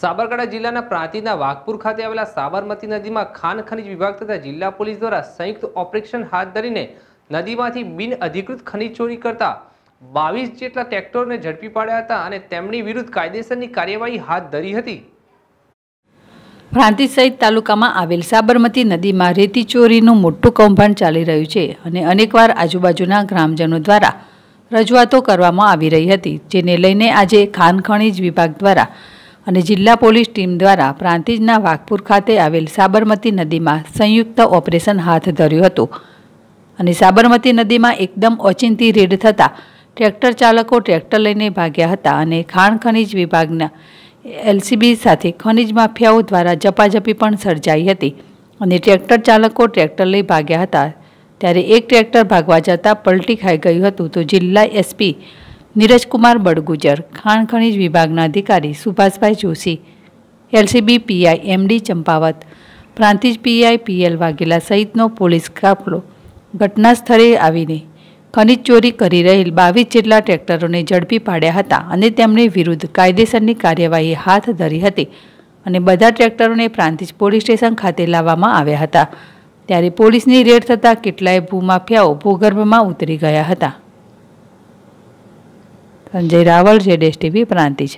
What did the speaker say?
સાબરકાંઠા જિલ્લાના પ્રાંતિના વાઘપુર ખાતે આવેલા સાબરમતી નદીમાં ખાન ખનીજ વિભાગ તથા જિલ્લા પોલીસ દ્વારા સંયુક્ત ઓપરેશન હાથ ધરીને નદીમાંથી બિન અધિકૃત ખનીજ ચોરી કરતા બાવીસ જેટલા ટ્રેક્ટરોને ઝડપી પાડ્યા હતા અને તેમની વિરુદ્ધ કાયદેસરની કાર્યવાહી હાથ ધરી હતી. પ્રાંતિ સહિત તાલુકામાં આવેલ સાબરમતી નદીમાં રેતી ચોરીનું મોટું કૌભાંડ ચાલી રહ્યું છે અને અનેકવાર આજુબાજુના ગ્રામજનો દ્વારા રજૂઆતો કરવામાં આવી રહી હતી, જેને લઈને આજે ખાન ખણીજ વિભાગ દ્વારા અને જિલ્લા પોલીસ ટીમ દ્વારા પ્રાંતિજના વાઘપુર ખાતે આવેલ સાબરમતી નદીમાં સંયુક્ત ઓપરેશન હાથ ધર્યું હતું. અને સાબરમતી નદીમાં એકદમ ઓચિંતી રેડ થતાં ટ્રેક્ટર ચાલકો ટ્રેક્ટર લઈને ભાગ્યા હતા અને ખાણ ખનીજ વિભાગના એલસીબી સાથે ખનીજ માફિયાઓ દ્વારા ઝપાઝપી પણ સર્જાઈ હતી. અને ટ્રેક્ટર ચાલકો ટ્રેક્ટર લઈ ભાગ્યા હતા. ત્યારે એક ટ્રેક્ટર ભાગવા જતાં પલટી ખાઈ ગયું હતું તો જિલ્લા એસપી નીરજકુમાર બડગુજર ખાણ ખનીજ વિભાગના અધિકારી Subhashbhai Joshi, LCB PI MD Champawat, Prantij PI PL Vaghela સહિતનો પોલીસ કાફલો ઘટના સ્થળે આવીને ખનીજ ચોરી કરી રહેલ બાવીસ જેટલા ટ્રેક્ટરોને ઝડપી પાડ્યા હતા અને તેમની વિરુદ્ધ કાયદેસરની કાર્યવાહી હાથ ધરી હતી અને બધા ટ્રેક્ટરોને પ્રાંતિજ પોલીસ સ્ટેશન ખાતે લાવવામાં આવ્યા હતા. ત્યારે પોલીસની રેડ થતાં કેટલાય ભૂમાફિયાઓ ભૂગર્ભમાં ઉતરી ગયા હતા. સંજય રાવળ જેડેશ ટીવી પ્રાંતિજ